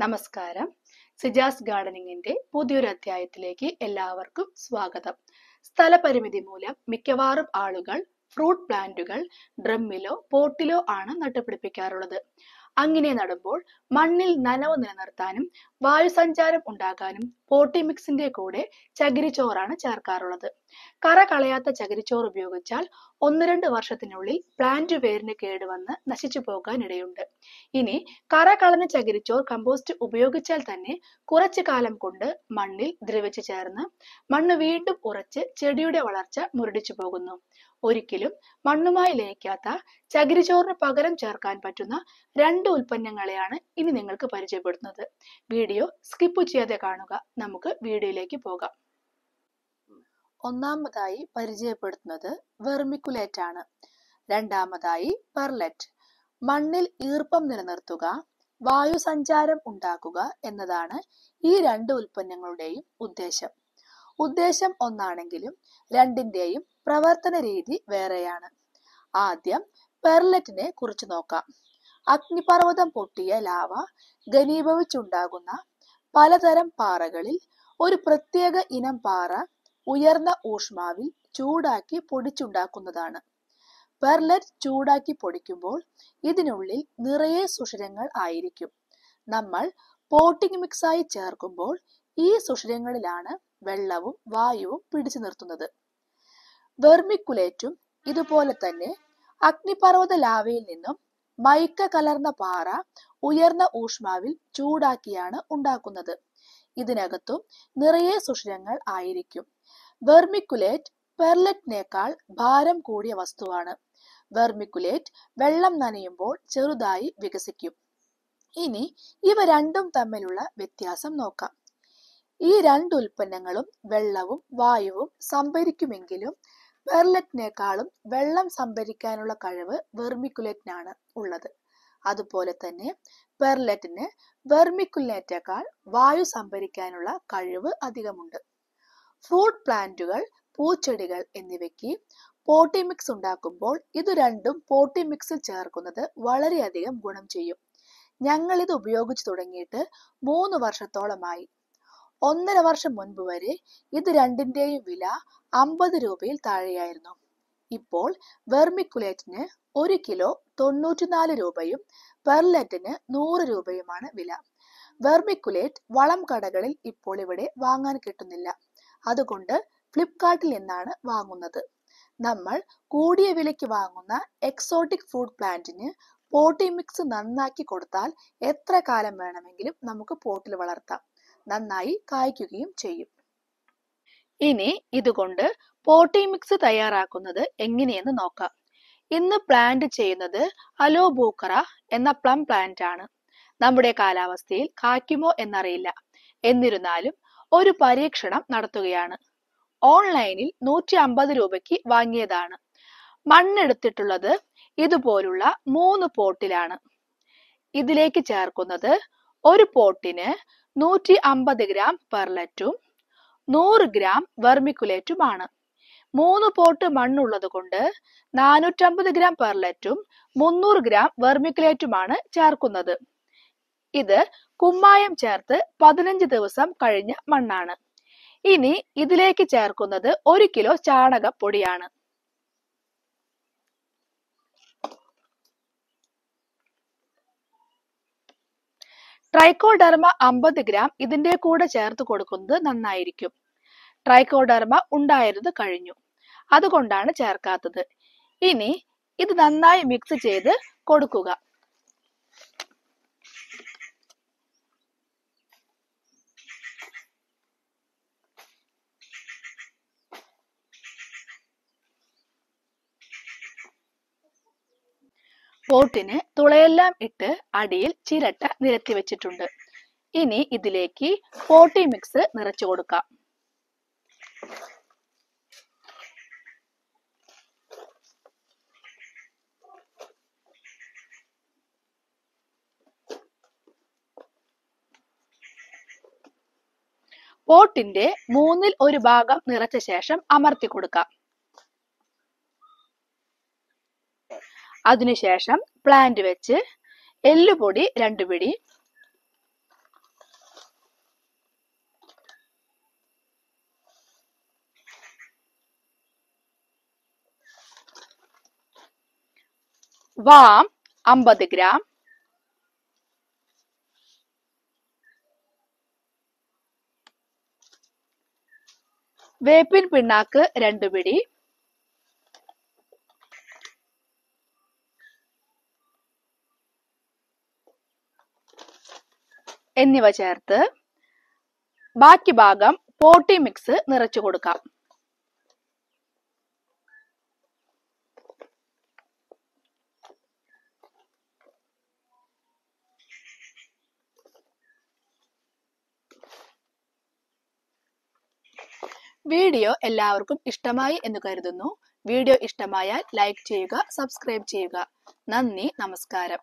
നമസ്കാരം. സിജാസ് ഗാർഡനിങ്ങിന്റെ പുതിയൊരു അധ്യായത്തിലേക്ക് എല്ലാവർക്കും സ്വാഗതം. സ്ഥലപരിമിതി മൂലം മിക്കവാറും ആളുകൾ ഫ്രൂട്ട് പ്ലാന്റുകൾ ഡ്രമ്മിലോ പോട്ടിലോ ആണ് നട്ടുപിടിപ്പിക്കാറുള്ളത്. അങ്ങനെ നടുമ്പോൾ മണ്ണിൽ നനവ് നിലനിർത്താനും വായുസഞ്ചാരം ഉണ്ടാകാനും പോട്ടി മിക്സിന്റെ കൂടെ ചകിരിച്ചോറാണ് ചേർക്കാറുള്ളത്. കറ കളയാത്ത ചകിരിച്ചോറ് ഉപയോഗിച്ചാൽ ഒന്ന് രണ്ട് വർഷത്തിനുള്ളിൽ പ്ലാന്റ് വേരിന് കേടുവന്ന് നശിച്ചു പോകാനിടയുണ്ട്. ഇനി കറ കളഞ്ഞ ചകിരിച്ചോർ കമ്പോസ്റ്റ് ഉപയോഗിച്ചാൽ തന്നെ കുറച്ചു കാലം കൊണ്ട് മണ്ണിൽ ദ്രവിച്ചു ചേർന്ന് മണ്ണ് വീണ്ടും ഉറച്ച് ചെടിയുടെ വളർച്ച മുരടിച്ചു പോകുന്നു. ഒരിക്കലും മണ്ണുമായി ലയിക്കാത്ത ചകിരിച്ചോറിന് പകരം ചേർക്കാൻ പറ്റുന്ന രണ്ട് ഉൽപ്പന്നങ്ങളെയാണ് ഇനി നിങ്ങൾക്ക് പരിചയപ്പെടുത്തുന്നത്. വീഡിയോ സ്കിപ്പ് ചെയ്യാതെ കാണുക. നമുക്ക് വീഡിയോയിലേക്ക് പോകാം. ഒന്നാമതായി പരിചയപ്പെടുത്തുന്നത് വെർമിക്കുലേറ്റ് ആണ് രണ്ടാമതായി പെർലെറ്റ്. മണ്ണിൽ ഈർപ്പം നിലനിർത്തുക വായു സഞ്ചാരം ഉണ്ടാക്കുക എന്നതാണ് ഈ രണ്ട് ഉൽപ്പന്നങ്ങളുടെയും ഉദ്ദേശം. ഉദ്ദേശം ഒന്നാണെങ്കിലും രണ്ടിന്റെയും പ്രവർത്തന രീതി വേറെയാണ്. ആദ്യം പെർലറ്റിനെ കുറിച്ച് നോക്കാം. അഗ്നിപർവതം പൊട്ടിയ ലാവ ഘനീഭവിച്ചുണ്ടാകുന്ന പലതരം പാറകളിൽ ഒരു പ്രത്യേക ഇനം പാറ ഉയർന്ന ഊഷ്മാവിൽ ചൂടാക്കി പൊടിച്ചുണ്ടാക്കുന്നതാണ്. പെർലറ്റ് ചൂടാക്കി പൊടിക്കുമ്പോൾ ഇതിനുള്ളിൽ നിറയെ സുഷിരങ്ങൾ ആയിരിക്കും. നമ്മൾ പോട്ടിംഗ് മിക്സായി ചേർക്കുമ്പോൾ ഈ സുഷിരങ്ങളിലാണ് വെള്ളവും വായുവും പിടിച്ചു നിർത്തുന്നത്. വെർമിക്കുലേറ്റും ഇതുപോലെ തന്നെ അഗ്നിപർവത ലാവയിൽ നിന്നും മൈക്ക കലർന്ന പാറ ഉയർന്ന ഊഷ്മാവിൽ ചൂടാക്കിയാണ് ഉണ്ടാക്കുന്നത്. ഇതിനകത്തും നിറയെ സുഷിരങ്ങൾ ആയിരിക്കും. വെർമിക്കുലേറ്റ് പെർലറ്റിനേക്കാൾ ഭാരം കൂടിയ വസ്തുവാണ്. വെർമിക്കുലേറ്റ് വെള്ളം നനയുമ്പോൾ ചെറുതായി വികസിക്കും. ഇനി ഇവ രണ്ടും തമ്മിലുള്ള വ്യത്യാസം നോക്കാം. ഈ രണ്ട് ഉൽപ്പന്നങ്ങളും വെള്ളവും വായുവും സംഭരിക്കുമെങ്കിലും പെർലറ്റിനേക്കാളും വെള്ളം സംഭരിക്കാനുള്ള കഴിവ് വെർമിക്കുലേറ്റിനാണ് ഉള്ളത്. അതുപോലെ തന്നെ പെർലെറ്റിന് വെർമിക്കുലേറ്റേക്കാൾ വായു സംഭരിക്കാനുള്ള കഴിവ് അധികമുണ്ട്. ഫ്രൂട്ട് പ്ലാന്റുകൾ പൂച്ചെടികൾ എന്നിവയ്ക്ക് പോട്ടിമിക്സ് ഉണ്ടാക്കുമ്പോൾ ഇത് രണ്ടും പോട്ടിമിക്സിൽ ചേർക്കുന്നത് വളരെയധികം ഗുണം ചെയ്യും. ഞങ്ങൾ ഇത് ഉപയോഗിച്ചു തുടങ്ങിയിട്ട് മൂന്ന് വർഷത്തോളമായി. ഒന്നര വർഷം മുൻപ് വരെ ഇത് രണ്ടിന്റെയും വില അമ്പത് രൂപയിൽ താഴെയായിരുന്നു. ഇപ്പോൾ വെർമിക്കുലേറ്റിന് ഒരു കിലോ തൊണ്ണൂറ്റിനാല് രൂപയും പെർലെറ്റിന് നൂറ് രൂപയുമാണ് വില. വെർമിക്കുലേറ്റ് വളം കടകളിൽ ഇപ്പോൾ ഇവിടെ വാങ്ങാൻ കിട്ടുന്നില്ല. അതുകൊണ്ട് ഫ്ലിപ്കാർട്ടിൽ നിന്നാണ് വാങ്ങുന്നത്. നമ്മൾ കൂടിയ വിലയ്ക്ക് വാങ്ങുന്ന എക്സോട്ടിക് ഫുഡ് പ്ലാന്റിന് പോട്ടി മിക്സ് നന്നാക്കി കൊടുത്താൽ എത്ര കാലം വേണമെങ്കിലും നമുക്ക് പോട്ടിൽ വളർത്താം. നന്നായി കായ്ക്കുകയും ചെയ്യും. ഇനി ഇതുകൊണ്ട് പോട്ടി മിക്സ് തയ്യാറാക്കുന്നത് എങ്ങനെയെന്ന് നോക്കാം. ഇന്ന് പ്ലാന്റ് ചെയ്യുന്നത് അലോബൂക്കറ എന്ന പ്ലം പ്ലാന്റ് ആണ്. നമ്മുടെ കാലാവസ്ഥയിൽ കായ്ക്കുമോ എന്നറിയില്ല. എന്നിരുന്നാലും ഒരു പരീക്ഷണം നടത്തുകയാണ്. ഓൺലൈനിൽ നൂറ്റി അമ്പത് രൂപയ്ക്ക് വാങ്ങിയതാണ്. മണ്ണെടുത്തിട്ടുള്ളത് ഇതുപോലുള്ള മൂന്ന് പോട്ടിലാണ്. ഇതിലേക്ക് ചേർക്കുന്നത് ഒരു പോട്ടിന് നൂറ്റി അമ്പത് ഗ്രാം പെർലറ്റും നൂറ് ഗ്രാം വെർമിക്കുലേറ്റുമാണ് മൂന്ന് പോട്ട് മണ്ണുള്ളത് കൊണ്ട് നാനൂറ്റമ്പത് ഗ്രാം പെർലറ്റും മുന്നൂറ് ഗ്രാം വെർമിക്കുലേറ്റുമാണ് ചേർക്കുന്നത്. ഇത് കുമ്മായം ചേർത്ത് പതിനഞ്ച് ദിവസം കഴിഞ്ഞ മണ്ണാണ്. ഇനി ഇതിലേക്ക് ചേർക്കുന്നത് ഒരു കിലോ ചാണകപ്പൊടിയാണ് ട്രൈക്കോഡർമ അമ്പത് ഗ്രാം ഇതിന്റെ കൂടെ ചേർത്ത് കൊടുക്കുന്നത് നന്നായിരിക്കും. ട്രൈക്കോഡർമ ഉണ്ടായിരുന്നത് കഴിഞ്ഞു. അതുകൊണ്ടാണ് ചേർക്കാത്തത്. ഇനി ഇത് നന്നായി മിക്സ് ചെയ്ത് കൊടുക്കുക. പോട്ടിന് തുളയെല്ലാം ഇട്ട് അടിയിൽ ചിരട്ട നിരത്തി വെച്ചിട്ടുണ്ട്. ഇനി ഇതിലേക്ക് പോട്ടി മിക്സ് നിറച്ചു കൊടുക്കാം. പോട്ടിന്റെ മൂന്നിൽ ഒരു ഭാഗം നിറച്ച ശേഷം അമർത്തി കൊടുക്കാം. അതിനുശേഷം പ്ലാന്റ് വെച്ച് എല്ലുപൊടി രണ്ടു പിടി വാം അമ്പത് ഗ്രാം. വേപ്പിൻ പിണ്ണാക്ക് രണ്ടു പിടി. എന്നിവ ചേർത്ത് ബാക്കി ഭാഗം പോട്ടി മിക്സ് നിറച്ചു കൊടുക്കാം. വീഡിയോ എല്ലാവർക്കും ഇഷ്ടമായി എന്ന് കരുതുന്നു. വീഡിയോ ഇഷ്ടമായാൽ ലൈക്ക് ചെയ്യുക സബ്സ്ക്രൈബ് ചെയ്യുക. നന്ദി നമസ്കാരം.